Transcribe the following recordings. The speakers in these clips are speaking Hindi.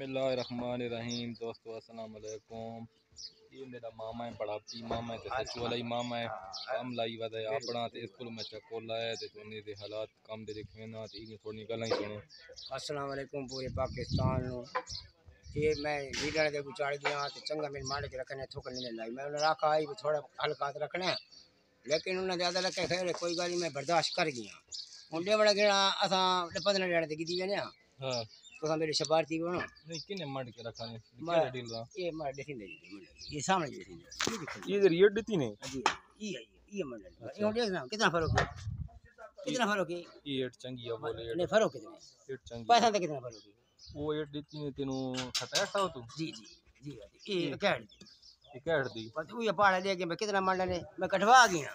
रहीम दोस्तों अस्सलाम वालेकुम ये मेरा मामा है बड़ा पी मामा है ते सच्चू वाला ही मामा है। काम लाई वदा है अपना ते स्कूल में चक्को लाया ते तोने दे हालात काम दे देखे ना ते इने थोड़ी गल्लां ही सुनो। अस्सलाम वालेकुम पूरे पाकिस्तान नु। ये मैं लीडर दे गुचाड़ दिया ते चंगा मेरे च रखने थोक नहीं लाई। मैं उन्हें रखा ही थोड़ा हल्का रखना है। लेकिन उन्हें ज़्यादा रखे खैर कोई गल मैं बर्दाश्त कर गया। हूँ डेवड़ा गिना असां पंद्रह ॾियण ते गिदी वेंदे हाँ। तुसां मेरे शबारती बनो नहीं किने मड के रखा ने मैं- डील रहा ये मैं ॾिसींदे जी ये सामने दिखो ये इधर ये दी ने जी ये ये मंडल ये देखना कितना फ़र्क है कितना फ़र्क है ये एट चंगी है बोले नहीं फ़र्क कितना है एट चंगी पैसा तो कितना फ़र्क है वो एट दी ने तेनु 67 तू जी जी जी ये क्या ये क्या दी पर वो ये पहाड़ लेके मैं कितना मंडल है मैं कटवा गया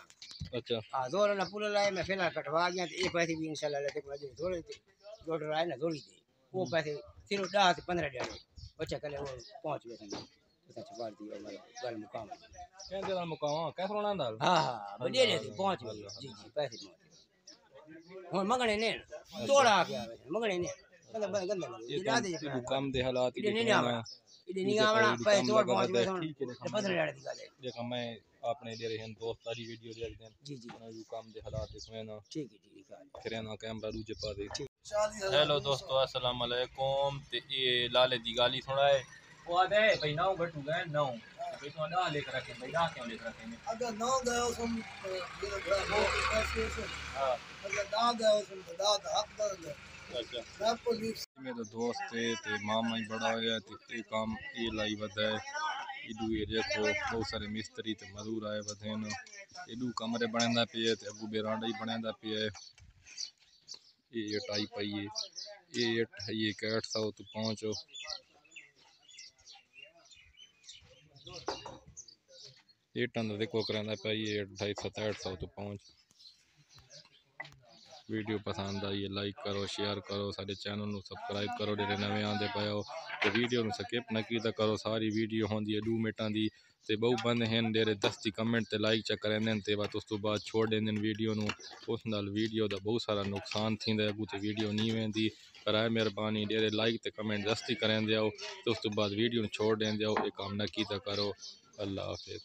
अच्छा हाँ दो ना पूरा लाए मैं फ़िलहाल कटवा गया तो ये पैसे भी इंशाल्लाह लेते मुझे थोड़े थे डॉक्टर आए ना थोड़ी थे वो पैसे सिर्फ़ दस से पंद्रह डेढ़ बच्चा कल वो पहुँच गए थे। गल मुकाम कहंदे दा मुकाम। कैसे रोना दाल हाँ हाँ बढ़िया थे पहुँच गए जी जी पैसे पहुँच गए। मंगने ने तोड़ा आ गया मंगने ने गंदा गंदा गंदा ये गिरा दे काम दे हालात इधर नहीं आवड़ा इधर नहीं ठीक आवड़ा कोई पैसे तोड़ लगा गए ठीक देखो, पंद्रह डेढ़ की गल है देखा मैं आपने दे रहे दोस्त सारी वीडियो देख दें जी जी। यू काम दे हालात इसमें ना। हेलो दोस्तों अस्सलाम वालेकुम ते ये लाले दी गाली थोड़ा है। वो आदे भाई नौ घटू गए नौ। भाई तो ना लेकर रखे भाई ना क्यों लेकर रखे अगर नौ गयो सुन ये वो पैसे हाँ अगर ना गयो सुन तो दाद हक दर्द अच्छा। मैं पुलिस मेरा दोस्त है ते मामा ही बड़ा होया ते ये काम ये लाई वदा है इडू एरिया को बहुत सारे मिस्त्री ते मजदूर आए न इडू कमरे बनांदा पे ते अगू बेरांडा ही बनांदा पे ये टाई पई है ये। अठाइए आठ सौ तो पहुँचो ये टन देखो करांदा पे ये अठाई सत आठ सौ तो पहुँच ਵੀਡੀਓ ਪਸੰਦ ਆਈ ਹੈ ਲਾਈਕ ਕਰੋ ਸ਼ੇਅਰ ਕਰੋ ਸਾਡੇ ਚੈਨਲ ਨੂੰ ਸਬਸਕ੍ਰਾਈਬ ਕਰੋ ਜਿਹੜੇ ਨਵੇਂ ਆਉਂਦੇ ਪਏ ਹੋ ਤੇ ਵੀਡੀਓ ਨੂੰ ਸਕਿਪ ਨਾ ਕੀਤਾ ਕਰੋ ਸਾਰੀ ਵੀਡੀਓ ਹੁੰਦੀ ਹੈ 2 ਮਿੰਟਾਂ ਦੀ ਤੇ ਬਹੁ ਬੰਦੇ ਹਨ ਜਿਹੜੇ ਦਸਤੀ ਕਮੈਂਟ ਤੇ ਲਾਈਕ ਚੱਕ ਰਹਿੰਦੇ ਨੇ ਤੇ ਬਾਅਦ ਉਸ ਤੋਂ ਬਾਅਦ ਛੋੜ ਦਿੰਦੇ ਨੇ ਵੀਡੀਓ ਨੂੰ ਉਸ ਨਾਲ ਵੀਡੀਓ ਦਾ ਬਹੁਤ ਸਾਰਾ ਨੁਕਸਾਨ ਥੀਂਦਾ ਅਗੂ ਤੇ ਵੀਡੀਓ ਨਹੀਂ ਵਹਿੰਦੀ ਕਰਾਏ ਮਿਹਰਬਾਨੀ ਜਿਹੜੇ ਲਾਈਕ ਤੇ ਕਮੈਂਟ ਦਸਤੀ ਕਰਿੰਦੇ ਆਓ ਤੇ ਉਸ ਤੋਂ ਬਾਅਦ ਵੀਡੀਓ ਨੂੰ ਛੋੜ ਦਿੰਦੇ ਆਓ ਇਹ ਕੰਮ ਨਾ ਕੀਤਾ ਕਰੋ ਅੱਲਾ ਹਾਫਿਜ਼